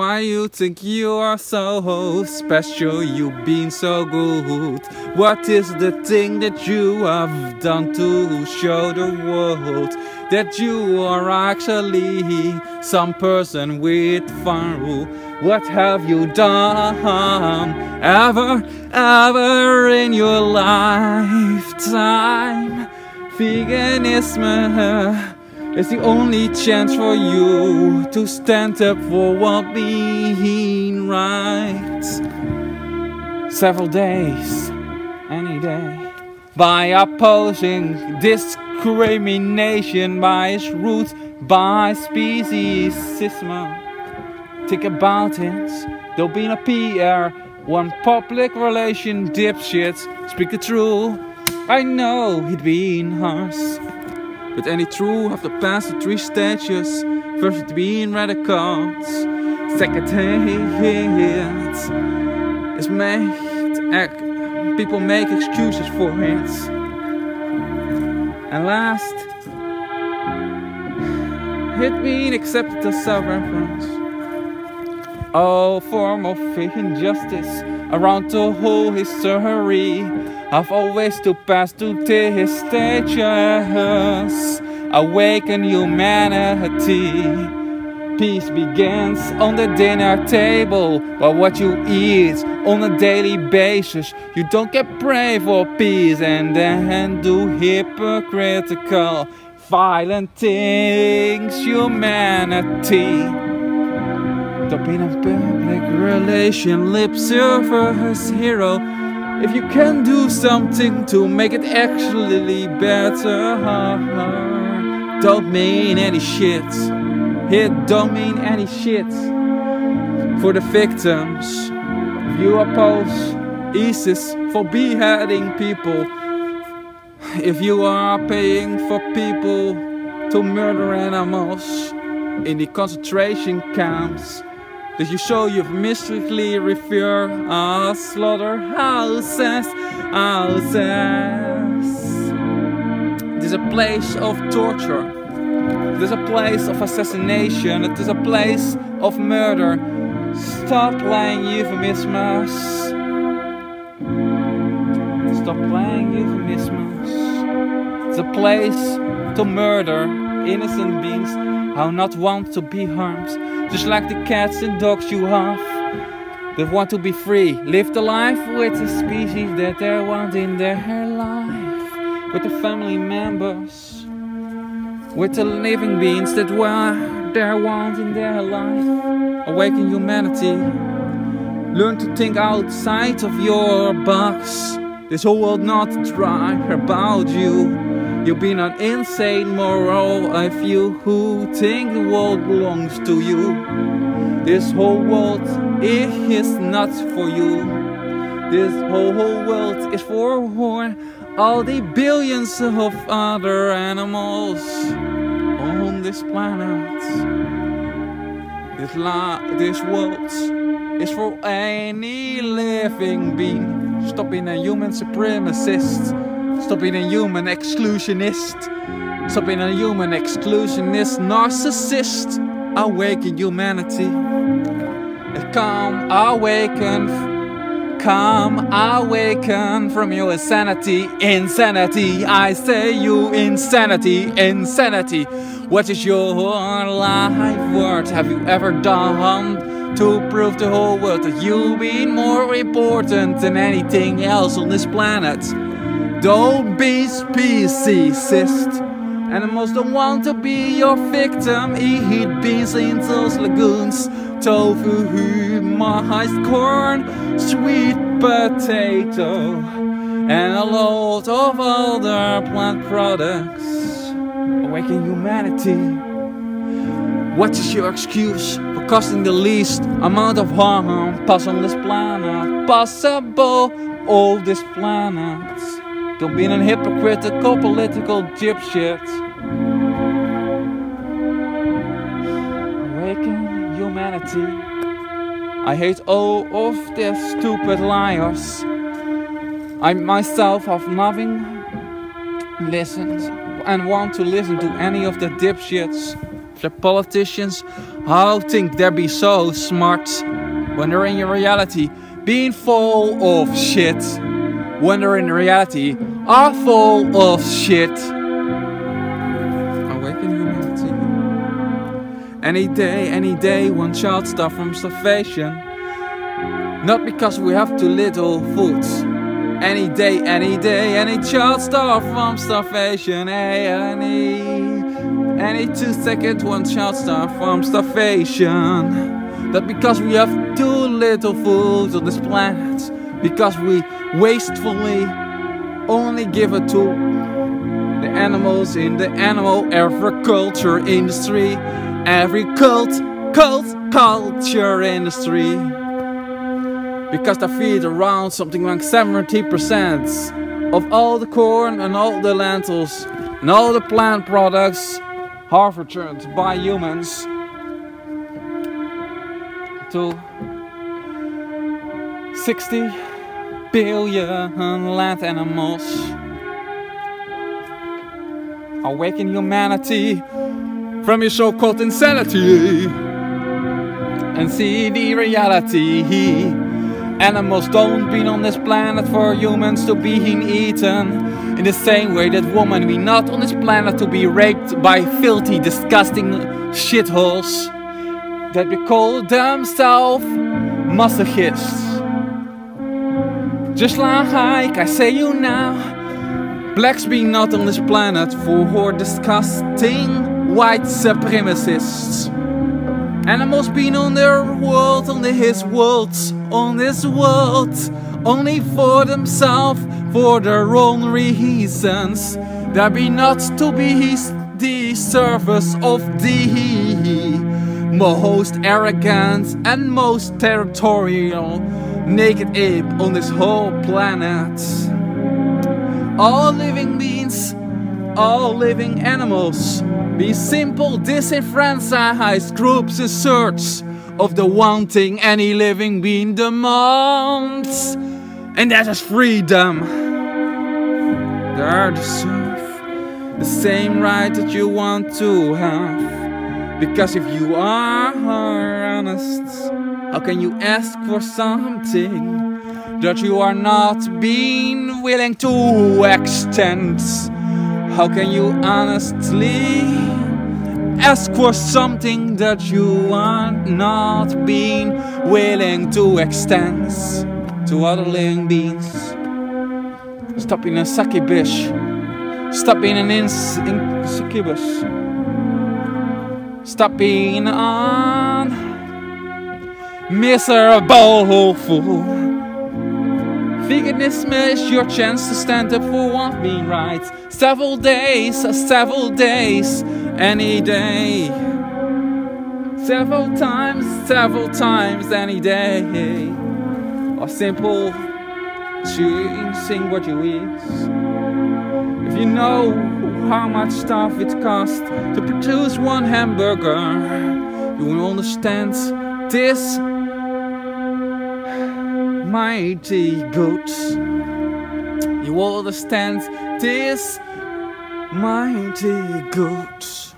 Why you think you are so special, you've been so good. What is the thing that you have done to show the world That you are actually some person with fun? What have you done ever, ever in your lifetime? Veganism it's the only chance for you to stand up for what being right. Several days, any day, by opposing discrimination by its roots, by species system. Think about it. There'll be no PR, one public relation dipshits. Speak the truth. I know it been harsh. But any true have to pass the three stages First it being radicals Second hand is made act, People make excuses for it. And last It being accepted as self-reference All form of injustice around the whole history I've always to pass through these stages Awaken humanity. Peace begins on the dinner table By what you eat on a daily basis You don't get pray for peace. And then do hypocritical Violent things, humanity. Stop being a public relation lip service hero If you can do something to make it actually better Don't mean any shit. It don't mean any shit. For the victims you oppose ISIS for beheading people. If you are paying for people to murder animals in the concentration camps that you show you've mystically refer our slaughterhouses, houses. There's a place of torture. There's a place of assassination. It is a place of murder. Stop playing euphemisms. Stop playing euphemisms. It's a place to murder innocent beings how not want to be harmed just like the cats and dogs you have They want to be free. Live the life with the species that they want in their life. With the family members. With the living beings that were they want in their life. Awaken humanity. Learn to think outside of your box. This whole world not dry about you. You've been an insane moral of you who think the world belongs to you. This whole world is not for you. This whole, whole world is for all the billions of other animals on this planet. This, la this world is for any living being. Stop being a human supremacist. Stop being a human exclusionist. Stop being a human exclusionist narcissist. Awaken humanity. Come awaken. Come awaken from your insanity. Insanity. I say you insanity. Insanity. What is your life worth? Have you ever done? to prove to the whole world that you've been more important than anything else on this planet. Don't be speciesist. Animals don't want to be your victim. Eat beans in those lagoons. Tofu, mice, corn, sweet potato, and a lot of other plant products. Awaken humanity. What is your excuse for causing the least amount of harm possible on this planet? Possible, all this planet. Don't be an hypocritical political dipshit. Awaken humanity. I hate all of these stupid liars. I myself have nothing listened and want to listen to any of the dipshits, the politicians How think they be so smart when they're in reality being full of shit? When they're in reality are full of shit. Awaken humanity. Any day, any day, one child starve from starvation. Not because we have too little food. Any day, any day, any child starve from starvation. Hey, any, any two seconds, one child starve from starvation. That because we have too little food on this planet. Because we wastefully only give it to the animals in the animal agriculture industry. Every cult, cult, culture industry because they feed around something like 70% of all the corn and all the lentils and all the plant products harvested by humans to 60 billion land animals awaken humanity from your so-called insanity and see the reality Animals don't been on this planet for humans to be eaten. In the same way that women be not on this planet to be raped by filthy, disgusting shitholes that we call themselves masochists. Just like I say you now, blacks be not on this planet for disgusting white supremacists. Animals been on their world, on his world, on this world, only for themselves, for their own reasons. There be not to be the service of the most arrogant and most territorial naked ape on this whole planet. All living beings, all living animals be simple, disenfranchised groups in search of the one thing any living being demands, and that is freedom. They deserve the same right that you want to have. Because if you are honest, how can you ask for something that you are not being willing to extend? How can you honestly ask for something that you are not being willing to extend to other living beings? Stop being a succubus. Stop being an incubus. Stop being an miserable fool. Veganism is your chance to stand up for what being right. Several days, several days, any day. Several times, several times, any day. Or simple choosing what you eat. If you know how much stuff it costs to produce one hamburger, you will understand this mighty good. You understand this mighty goats.